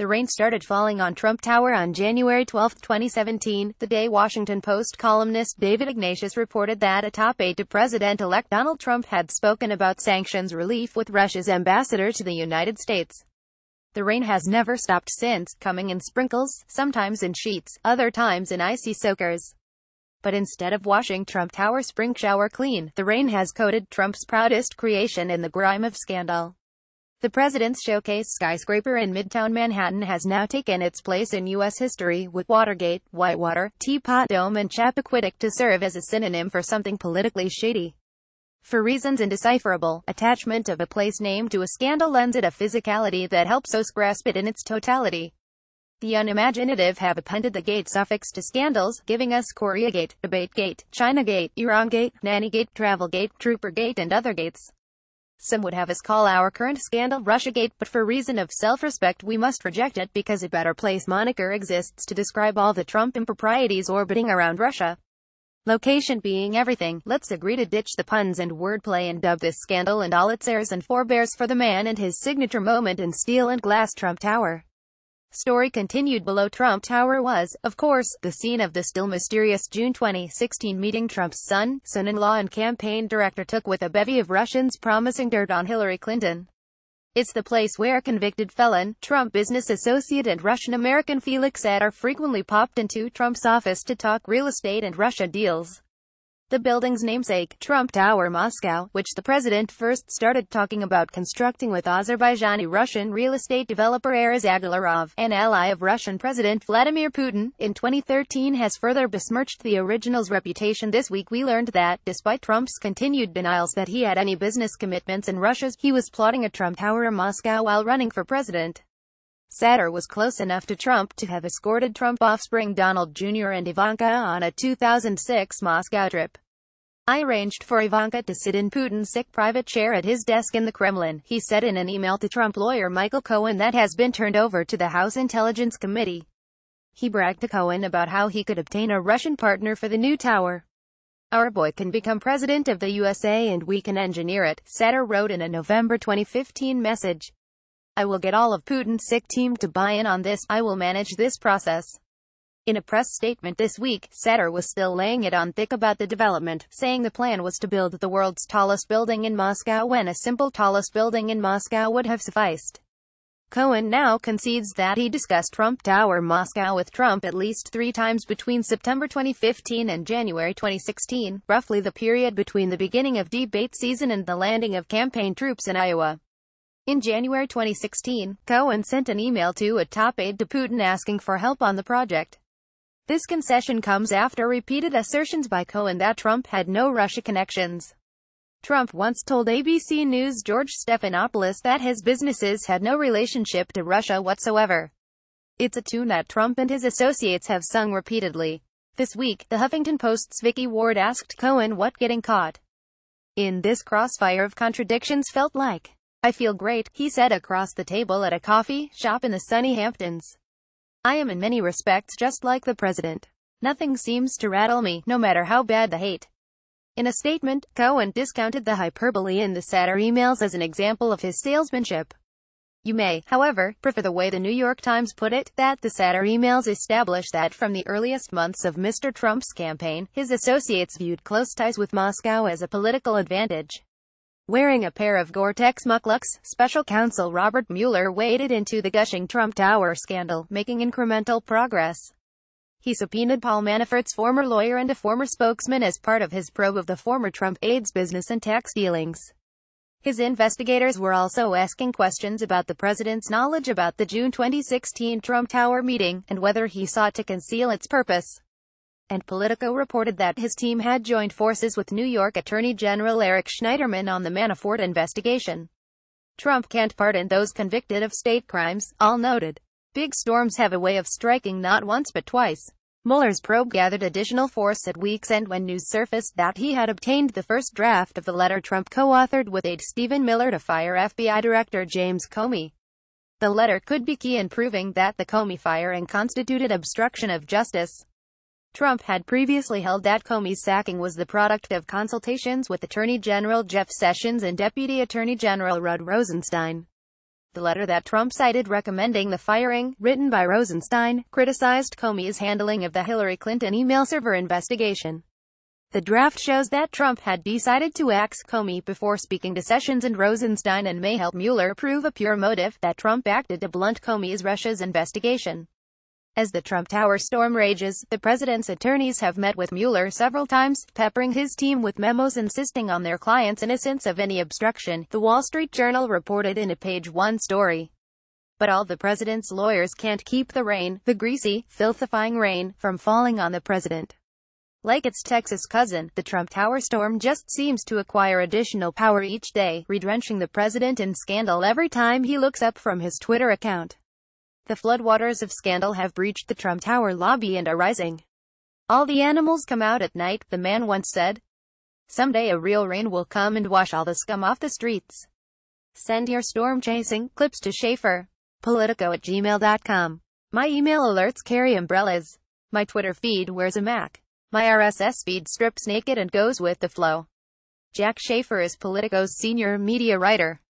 The rain started falling on Trump Tower on January 12, 2017, the day Washington Post columnist David Ignatius reported that a top aide to President-elect Donald Trump had spoken about sanctions relief with Russia's ambassador to the United States. The rain has never stopped since, coming in sprinkles, sometimes in sheets, other times in icy soakers. But instead of washing Trump Tower spring shower clean, the rain has coated Trump's proudest creation in the grime of scandal. The President's Showcase skyscraper in Midtown Manhattan has now taken its place in U.S. history, with Watergate, Whitewater, Teapot Dome and Chappaquiddick to serve as a synonym for something politically shady. For reasons indecipherable, attachment of a place name to a scandal lends it a physicality that helps us grasp it in its totality. The unimaginative have appended the gate suffix to scandals, giving us Koreagate, Debategate, Chinagate, Irangate, Nannygate, Travelgate, Troopergate and other gates. Some would have us call our current scandal Russiagate, but for reason of self-respect we must reject it because a better place moniker exists to describe all the Trump improprieties orbiting around Russia. Location being everything, let's agree to ditch the puns and wordplay and dub this scandal and all its heirs and forebears for the man and his signature moment in steel and glass Trump Tower. Story continued below Trump Tower was, of course, the scene of the still mysterious June 2016 meeting Trump's son, son-in-law and campaign director took with a bevy of Russians promising dirt on Hillary Clinton. It's the place where convicted felon, Trump business associate and Russian-American Felix Sater frequently popped into Trump's office to talk real estate and Russia deals. The building's namesake, Trump Tower Moscow, which the president first started talking about constructing with Azerbaijani Russian real estate developer Aras Agalarov, an ally of Russian President Vladimir Putin, in 2013 has further besmirched the original's reputation. This week we learned that, despite Trump's continued denials that he had any business commitments in Russia, he was plotting a Trump Tower Moscow while running for president. Sater was close enough to Trump to have escorted Trump offspring Donald Jr. and Ivanka on a 2006 Moscow trip. I arranged for Ivanka to sit in Putin's sic private chair at his desk in the Kremlin, he said in an email to Trump lawyer Michael Cohen that has been turned over to the House Intelligence Committee. He bragged to Cohen about how he could obtain a Russian partner for the new tower. Our boy can become president of the USA and we can engineer it, Sater wrote in a November 2015 message. I will get all of Putin's sic team to buy in on this, I will manage this process. In a press statement this week, Sater was still laying it on thick about the development, saying the plan was to build the world's tallest building in Moscow when a simple tallest building in Moscow would have sufficed. Cohen now concedes that he discussed Trump Tower Moscow with Trump at least three times between September 2015 and January 2016, roughly the period between the beginning of debate season and the landing of campaign troops in Iowa. In January 2016, Cohen sent an email to a top aide to Putin asking for help on the project. This concession comes after repeated assertions by Cohen that Trump had no Russia connections. Trump once told ABC News' George Stephanopoulos that his businesses had no relationship to Russia whatsoever. It's a tune that Trump and his associates have sung repeatedly. This week, the Huffington Post's Vicky Ward asked Cohen what getting caught in this crossfire of contradictions felt like. I feel great, he said across the table at a coffee shop in the sunny Hamptons. I am in many respects just like the president. Nothing seems to rattle me, no matter how bad the hate. In a statement, Cohen discounted the hyperbole in the Sater emails as an example of his salesmanship. You may, however, prefer the way the New York Times put it, that the Sater emails establish that from the earliest months of Mr. Trump's campaign, his associates viewed close ties with Moscow as a political advantage. Wearing a pair of Gore-Tex mukluks, special counsel Robert Mueller waded into the gushing Trump Tower scandal, making incremental progress. He subpoenaed Paul Manafort's former lawyer and a former spokesman as part of his probe of the former Trump aide's business and tax dealings. His investigators were also asking questions about the president's knowledge about the June 2016 Trump Tower meeting, and whether he sought to conceal its purpose and Politico reported that his team had joined forces with New York Attorney General Eric Schneiderman on the Manafort investigation. Trump can't pardon those convicted of state crimes, all noted. Big storms have a way of striking not once but twice. Mueller's probe gathered additional force at week's end when news surfaced that he had obtained the first draft of the letter Trump co-authored with aide Stephen Miller to fire FBI Director James Comey. The letter could be key in proving that the Comey firing constituted obstruction of justice. Trump had previously held that Comey's sacking was the product of consultations with Attorney General Jeff Sessions and Deputy Attorney General Rod Rosenstein. The letter that Trump cited recommending the firing, written by Rosenstein, criticized Comey's handling of the Hillary Clinton email server investigation. The draft shows that Trump had decided to axe Comey before speaking to Sessions and Rosenstein and may help Mueller prove a pure motive, that Trump acted to blunt Comey's Russia's investigation. As the Trump Tower storm rages, the president's attorneys have met with Mueller several times, peppering his team with memos insisting on their client's innocence of any obstruction, the Wall Street Journal reported in a page one story. But all the president's lawyers can't keep the rain, the greasy, filthifying rain, from falling on the president. Like its Texas cousin, the Trump Tower storm just seems to acquire additional power each day, redrenching the president in scandal every time he looks up from his Twitter account. The floodwaters of scandal have breached the Trump Tower lobby and are rising. All the animals come out at night, the man once said. Someday a real rain will come and wash all the scum off the streets. Send your storm-chasing clips to Shafer. Politico at gmail.com. My email alerts carry umbrellas. My Twitter feed wears a Mac. My RSS feed strips naked and goes with the flow. Jack Shafer is Politico's senior media writer.